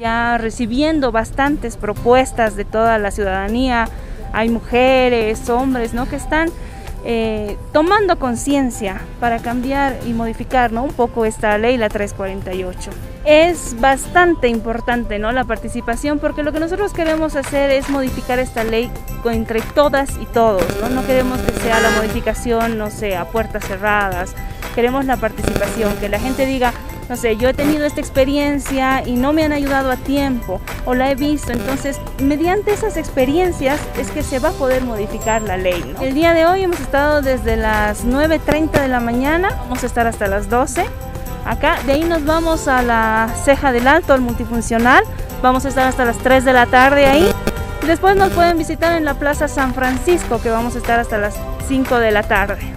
ya recibiendo bastantes propuestas de toda la ciudadanía. Hay mujeres, hombres, ¿no? Que están eh, tomando conciencia para cambiar y modificar ¿no? un poco esta ley, la 348. Es bastante importante ¿no? la participación porque lo que nosotros queremos hacer es modificar esta ley entre todas y todos. No, no queremos que sea la modificación, no sé, a puertas cerradas. Queremos la participación, que la gente diga, no sé, yo he tenido esta experiencia y no me han ayudado a tiempo o la he visto, entonces mediante esas experiencias es que se va a poder modificar la ley. El día de hoy hemos estado desde las 9.30 de la mañana, vamos a estar hasta las 12 acá, de ahí nos vamos a la ceja del alto, al multifuncional, vamos a estar hasta las 3 de la tarde ahí. Después nos pueden visitar en la Plaza San Francisco, que vamos a estar hasta las 5 de la tarde.